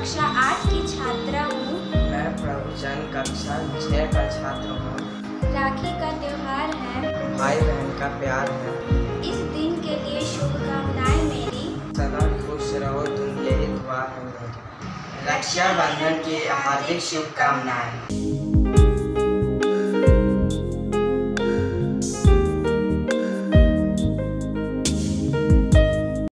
कक्षा आठ की छात्रा हूँ। मैं प्रभुचंद कक्षा छः का छात्र हूँ। राखी का त्यौहार है। भाई बहन का प्यार है। इस दिन के लिए शुभकामनाएँ मेरी। सदा खुश रहो तुम यही दुआ है मेरी। रक्षाबंधन की हार्दिक शुभकामनाएँ।